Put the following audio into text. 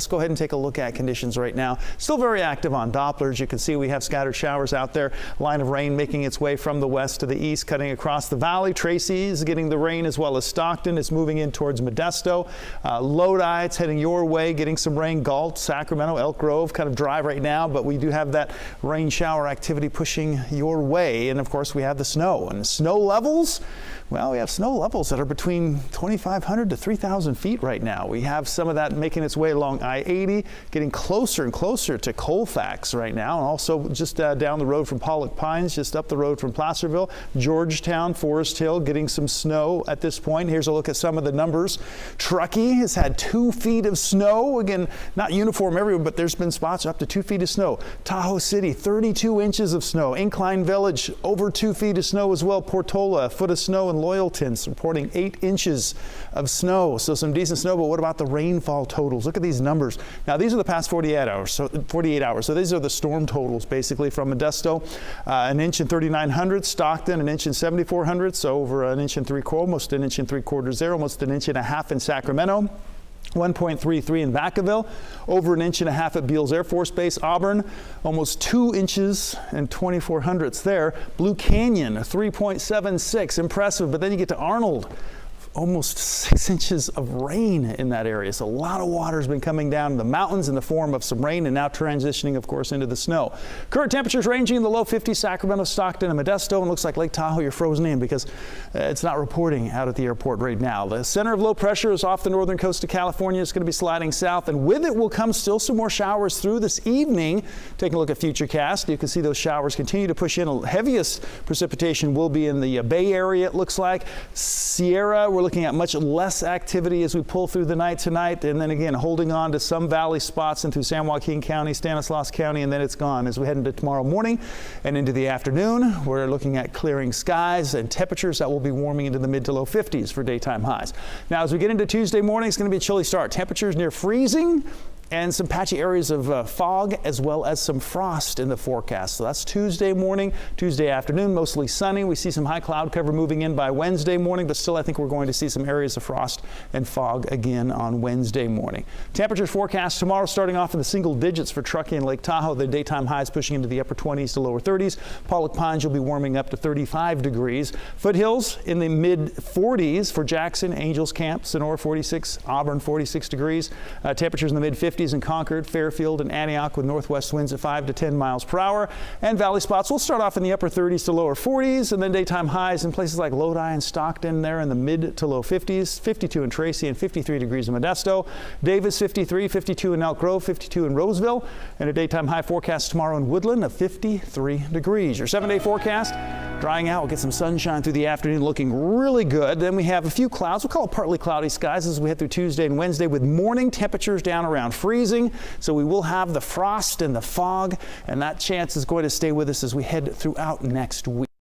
Let's go ahead and take a look at conditions right now. Still very active on Dopplers. You can see we have scattered showers out there. Line of rain making its way from the west to the east, cutting across the valley. Tracy is getting the rain as well as Stockton is moving in towards Modesto. Uh, Lodi, it's heading your way, getting some rain. Galt, Sacramento, Elk Grove, kind of dry right now, but we do have that rain shower activity pushing your way. And of course, we have the snow and snow levels. Well, we have snow levels that are between 2,500 to 3,000 feet right now. We have some of that making its way along I-80, getting closer and closer to Colfax right now, and also just uh, down the road from Pollock Pines, just up the road from Placerville, Georgetown, Forest Hill, getting some snow at this point. Here's a look at some of the numbers. Truckee has had two feet of snow. Again, not uniform everywhere, but there's been spots up to two feet of snow. Tahoe City, 32 inches of snow. Incline Village, over two feet of snow as well. Portola, a foot of snow in Loyalton reporting eight inches of snow. So some decent snow, but what about the rainfall totals? Look at these numbers. Now these are the past 48 hours. So 48 hours. So these are the storm totals basically from Modesto, uh, an inch and 3900, Stockton an inch and 7400, so over an inch and three quarters, almost an inch and three quarters there, almost an inch and a half in Sacramento. 1.33 in Vacaville, over an inch and a half at Beale's Air Force Base, Auburn, almost two inches and 24 hundredths there. Blue Canyon, 3.76, impressive. But then you get to Arnold, almost six inches of rain in that area. So a lot of water has been coming down the mountains in the form of some rain and now transitioning, of course, into the snow. Current temperatures ranging in the low 50s, Sacramento, Stockton, and Modesto. And looks like Lake Tahoe, you're frozen in because uh, it's not reporting out at the airport right now. The center of low pressure is off the northern coast of California. It's going to be sliding south, and with it will come still some more showers through this evening. Taking a look at Futurecast, you can see those showers continue to push in. Heaviest precipitation will be in the uh, Bay Area, it looks like. Sierra, we're looking at much less activity as we pull through the night tonight. And then again, holding on to some valley spots and through San Joaquin County, Stanislaus County, and then it's gone. As we head into tomorrow morning and into the afternoon, we're looking at clearing skies and temperatures that will be warming into the mid to low 50s for daytime highs. Now, as we get into Tuesday morning, it's going to be a chilly start. Temperatures near freezing and some patchy areas of uh, fog as well as some frost in the forecast. So that's Tuesday morning, Tuesday afternoon, mostly sunny. We see some high cloud cover moving in by Wednesday morning, but still I think we're going to see some areas of frost and fog again on Wednesday morning. Temperatures forecast tomorrow starting off in the single digits for Truckee and Lake Tahoe. The daytime highs pushing into the upper 20s to lower 30s. Pollock Pines will be warming up to 35 degrees. Foothills in the mid 40s for Jackson, Angels Camp, Sonora 46, Auburn 46 degrees. Uh, temperatures in the mid 50s 50s in Concord, Fairfield, and Antioch with northwest winds at 5 to 10 miles per hour. And valley spots will start off in the upper 30s to lower 40s, and then daytime highs in places like Lodi and Stockton there in the mid to low 50s, 52 in Tracy and 53 degrees in Modesto. Davis 53, 52 in Elk Grove, 52 in Roseville, and a daytime high forecast tomorrow in Woodland of 53 degrees. Your seven day forecast drying out. We'll get some sunshine through the afternoon, looking really good. Then we have a few clouds. We'll call it partly cloudy skies as we head through Tuesday and Wednesday with morning temperatures down around freezing. So we will have the frost and the fog, and that chance is going to stay with us as we head throughout next week.